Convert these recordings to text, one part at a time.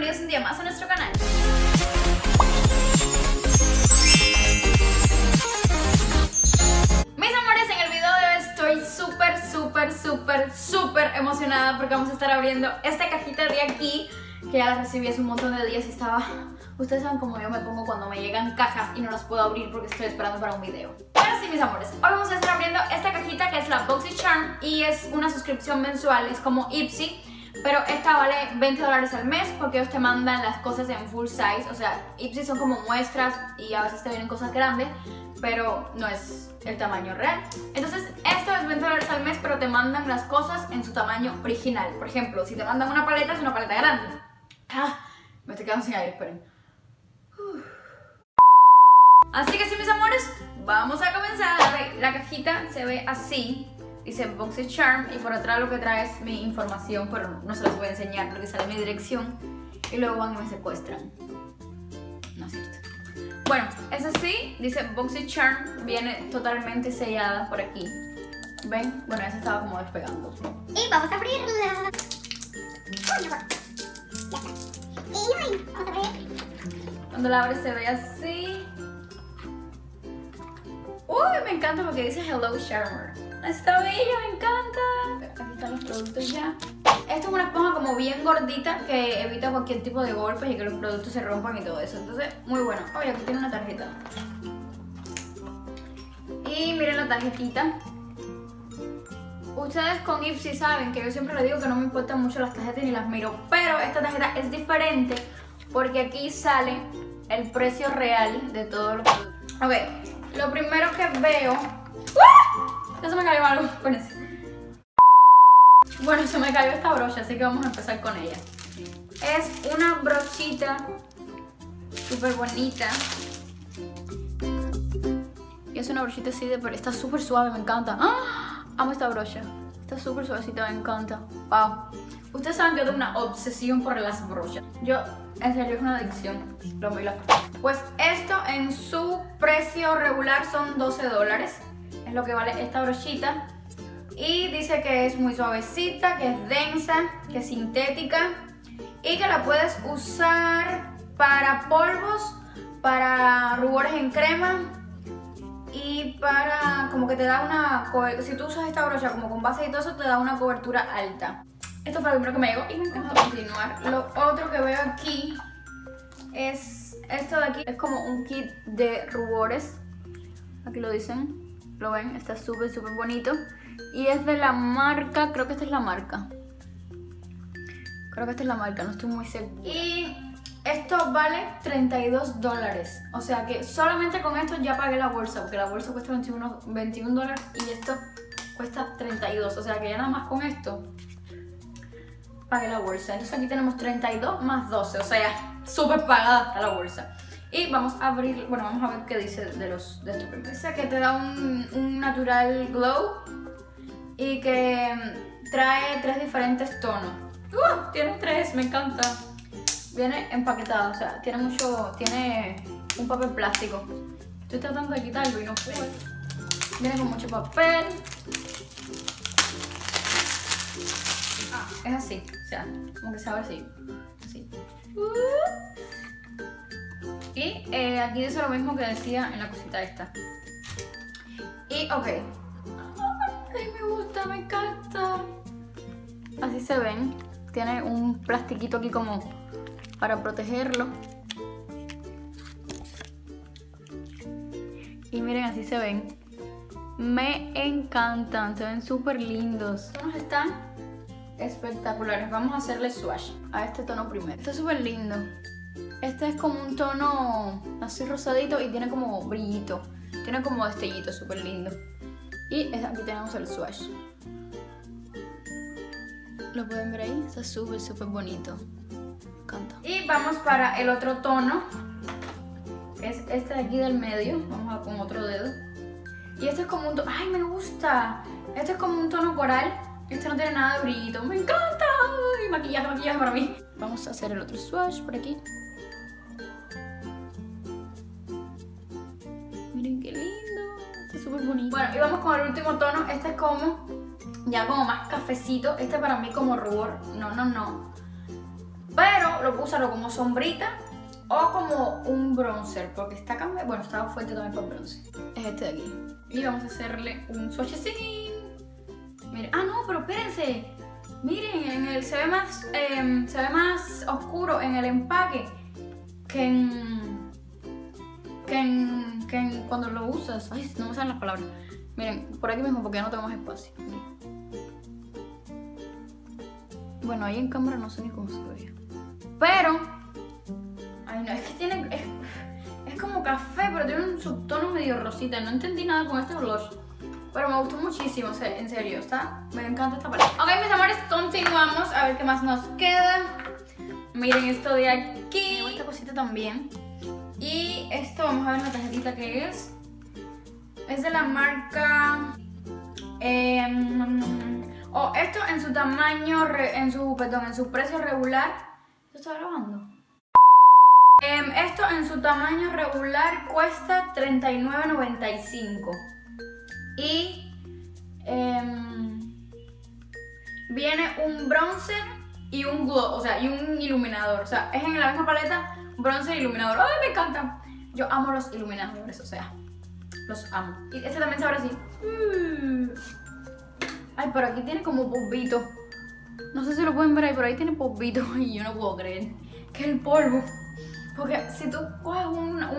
bienvenidos un día más a nuestro canal. Mis amores, en el video de hoy estoy súper, súper, súper, súper emocionada porque vamos a estar abriendo esta cajita de aquí que ya recibí hace un montón de días y estaba... Ustedes saben cómo yo me pongo cuando me llegan cajas y no las puedo abrir porque estoy esperando para un video. Ahora sí, mis amores, hoy vamos a estar abriendo esta cajita que es la Boxy Charm y es una suscripción mensual, es como Ipsy. Pero esta vale 20 dólares al mes porque ellos te mandan las cosas en full size. O sea, Ipsy son como muestras y a veces te vienen cosas grandes, pero no es el tamaño real. Entonces, esto es 20 dólares al mes, pero te mandan las cosas en su tamaño original. Por ejemplo, si te mandan una paleta, es una paleta grande. Ah, me estoy quedando sin aire, esperen. Así que sí, mis amores, vamos a comenzar. La cajita se ve así. Dice Boxy Charm y por atrás lo que trae es mi información, pero no se las voy a enseñar porque sale mi dirección y luego van y me secuestran. No es cierto. Bueno, es así, dice Boxy Charm, viene totalmente sellada por aquí. ¿Ven? Bueno, esa estaba como despegando. Y vamos a abrirla. Ay, no. Ya está. Y ay, vamos a abrir. Cuando la abres se ve así. Uy, me encanta porque dice Hello Charmer. Está bella, me encanta. Aquí están los productos ya. Esto es una esponja como bien gordita que evita cualquier tipo de golpes y que los productos se rompan y todo eso. Entonces, muy bueno. Oye, aquí tiene una tarjeta. Y miren la tarjetita. Ustedes con Ipsy saben que yo siempre les digo que no me importan mucho las tarjetas ni las miro, pero esta tarjeta es diferente porque aquí sale el precio real de todos los productos. Ok, lo primero que veo... ¡Ah! Ya se me cayó algo, espérense. Bueno, se me cayó esta brocha, así que vamos a empezar con ella. Es una brochita súper bonita. Y es una brochita así de... pero está súper suave, me encanta. ¡Ah! Amo esta brocha. Está súper suavecita, me encanta. Wow. Ustedes saben que yo tengo una obsesión por las brochas. Yo, en serio, es una adicción. Lo y la Pues esto en su precio regular son 12 dólares. Es lo que vale esta brochita. Y dice que es muy suavecita, que es densa, que es sintética. Y que la puedes usar para polvos, para rubores en crema, y para como que te da una si tú usas esta brocha como con base y todo eso te da una cobertura alta esto fue lo primero que me llegó y me encanta continuar lo otro que veo aquí es esto de aquí es como un kit de rubores aquí lo dicen lo ven está súper súper bonito y es de la marca creo que esta es la marca creo que esta es la marca no estoy muy segura y esto vale 32 dólares. O sea que solamente con esto ya pagué la bolsa, porque la bolsa cuesta 21, 21 dólares y esto cuesta 32. O sea que ya nada más con esto pagué la bolsa. Entonces aquí tenemos 32 más 12, o sea súper pagada la bolsa. Y vamos a abrir, bueno, vamos a ver qué dice de, los, de estos primeros. Dice que te da un, un natural glow y que trae tres diferentes tonos. ¡Uh! Tiene tres, me encanta viene empaquetado, o sea, tiene mucho, tiene un papel plástico. Estoy tratando de quitarlo y no puedo. Viene con mucho papel. Ah, es así, o sea, como que se abre así. así. Y eh, aquí dice lo mismo que decía en la cosita esta. Y, ok. Ay, me gusta, me encanta. Así se ven. Tiene un plastiquito aquí como para protegerlo. Y miren, así se ven. Me encantan, se ven súper lindos. Estos están espectaculares. Vamos a hacerle swatch a este tono primero. Este es súper lindo. Este es como un tono así rosadito y tiene como brillito. Tiene como destellito, súper lindo. Y aquí tenemos el swatch. Lo pueden ver ahí, está súper, súper bonito. Y vamos para el otro tono, es este de aquí del medio. Vamos a con otro dedo. Y este es como un tono, ¡ay, me gusta! Este es como un tono coral. Este no tiene nada de brillito. ¡Me encanta! ¡Ay, maquillaje, maquillaje para mí! Vamos a hacer el otro swatch por aquí. Miren qué lindo. Está súper bonito. Bueno, y vamos con el último tono. Este es como, ya como más cafecito. Este para mí como rubor. No, no, no Pero lo puedo usarlo como sombrita o como un bronzer, porque está cambiando, bueno, está fuerte también para bronce. Es este de aquí. Y vamos a hacerle un swatchecín. Miren, ah no, pero espérense. Miren, en el, se, ve más, em, se ve más oscuro en el empaque que en, que en, que en cuando lo usas. Ay, no me salen las palabras. Miren, por aquí mismo porque ya no tengo más espacio. Bueno, ahí en cámara no sé ni cómo se ve. Pero, ay no, es que tiene, es, es como café, pero tiene un subtono medio rosita. No entendí nada con este blush. Pero me gustó muchísimo, en serio, está, me encanta esta paleta. Ok, mis amores, continuamos a ver qué más nos queda. Miren esto de aquí, esta cosita también. Y vamos a ver la tarjetita que es. Es de la marca... Eh, o esto en su tamaño, en su, perdón, en su precio regular. ¿Esto está grabando? Em, esto en su tamaño regular cuesta $39.95. Y em, viene un bronzer y un glow, o sea, y un iluminador. O sea, es en la misma paleta, bronzer e iluminador. ¡Ay, me encanta! Yo amo los iluminadores, o sea, los amo. Y este también se abre así. Ay, pero aquí tiene como polvito. No sé si lo pueden ver ahí, pero ahí tiene polvito. Y yo no puedo creer que el polvo. Porque si tú coges una,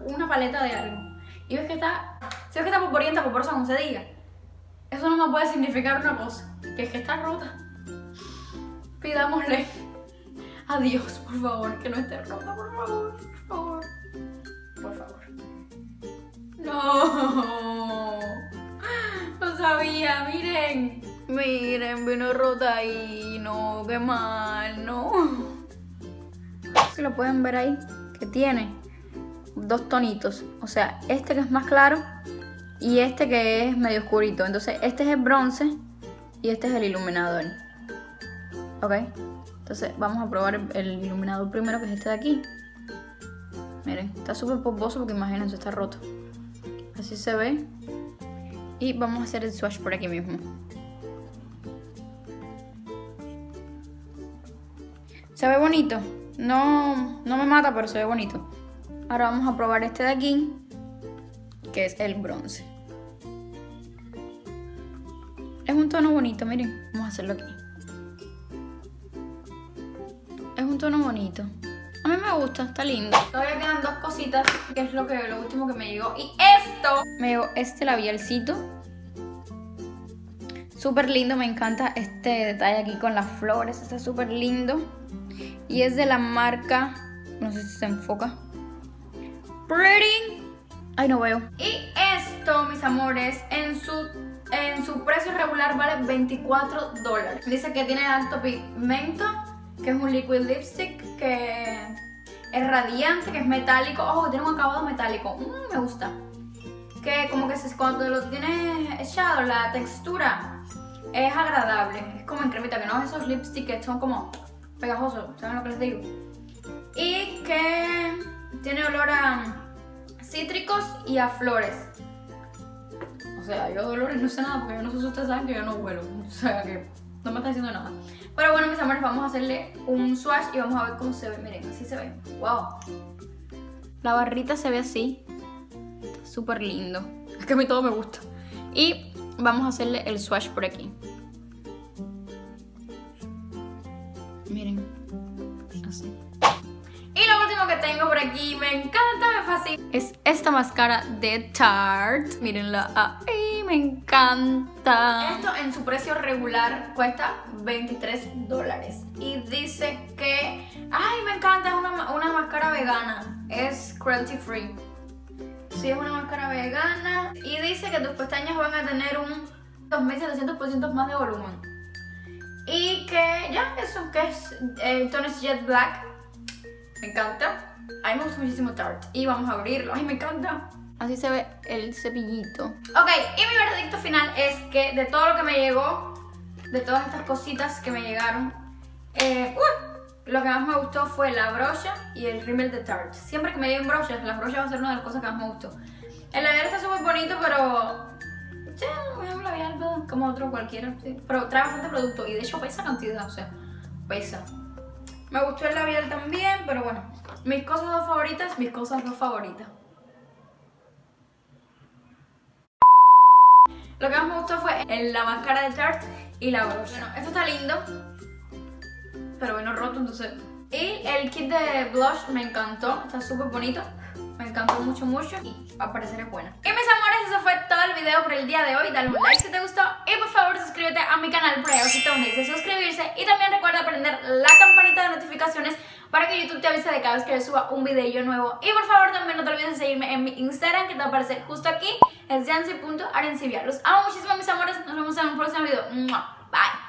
una, paleta de algo y ves que está. Si ves que está polvorienta, polvorosa, como se diga. Eso no me puede significar una cosa. Que es que está rota. Pidámosle a Dios, por favor, que no esté rota, por favor. Por favor. Favor. No sabía, miren. Miren, vino rota y no, qué mal, no. Si lo pueden ver ahí, que tiene dos tonitos. O sea, este que es más claro y este que es medio oscurito. Entonces, este es el bronce y este es el iluminador. ¿Ok? Entonces, vamos a probar el iluminador primero, que es este de aquí. Miren, está súper polvoso porque imagínense, está roto. Así se ve. Y vamos a hacer el swatch por aquí mismo. Se ve bonito. No, no me mata, pero se ve bonito. Ahora vamos a probar este de aquí, que es el bronce. Es un tono bonito, miren. Vamos a hacerlo aquí. Es un tono bonito. A mí me gusta, está lindo. Todavía quedan dos cositas, que es lo, que, lo último que me llegó. Y esto, me llegó este labialcito. Súper lindo, me encanta este detalle aquí con las flores, está súper lindo. Y es de la marca, no sé si se enfoca. Pretty. Ay, no veo. Y esto, mis amores, en su, en su precio regular vale 24 dólares. Dice que tiene alto pigmento que es un liquid lipstick que es radiante, que es metálico. Ojo, tiene un acabado metálico. Mm, me gusta. Que como que cuando lo tienes echado, la textura es agradable. Es como en cremita, que no es esos lipsticks que son como pegajosos. ¿Saben lo que les digo? Y que tiene olor a cítricos y a flores. O sea, yo de olores no sé nada porque yo no sé si ustedes saben que yo no huelo. O sea, que no me está diciendo nada. Pero bueno, mis amores, vamos a hacerle un swatch y vamos a ver cómo se ve. Miren, así se ve. ¡Wow! La barrita se ve así. Súper lindo. Es que a mí todo me gusta. Y vamos a hacerle el swatch por aquí. Miren. Así. Y lo último que tengo por aquí, me encanta, me fascina, es esta máscara de Tarte. Mírenla ahí, me encanta. Esto en su precio regular cuesta 23 dólares. Y dice que, ay, me encanta, es una, una máscara vegana. Es cruelty free. Sí, es una máscara vegana. Y dice que tus pestañas van a tener un 2700% más de volumen. Y que ya, eso, que es eh, Tones Jet Black me encanta. A mí me gusta muchísimo Tarte. Y vamos a abrirlo. Ay, me encanta. Así se ve el cepillito. Ok, y mi veredicto final es que de todo lo que me llegó, de todas estas cositas que me llegaron, eh, uh, lo que más me gustó fue la brocha y el rímel de Tarte. Siempre que me lleguen brochas, la brocha va a ser una de las cosas que más me gustó. El labial está súper bonito, pero... Sí, un labial como otro cualquiera. Pero trae bastante producto y de hecho pesa cantidad, o sea, pesa. Me gustó el labial también, pero bueno. Mis cosas dos favoritas, mis cosas dos favoritas. Lo que más me gustó fue el- la máscara de Tarte y la brocha. Bueno, esto está lindo, pero bueno, roto, entonces... Y el kit de blush me encantó, está súper bonito. Me encantó mucho, mucho y al parecer es bueno. Y mis amores, eso fue todo el video por el día de hoy. Dale un like si te gustó a mi canal por ahí abajito donde dice suscribirse. Y también recuerda prender la campanita de notificaciones para que YouTube te avise de cada vez que yo suba un video nuevo. Y por favor también no te olvides de seguirme en mi Instagram que te va a aparecer justo aquí. Es yancy.arencibia. Los amo muchísimo mis amores. Nos vemos en un próximo video. Bye.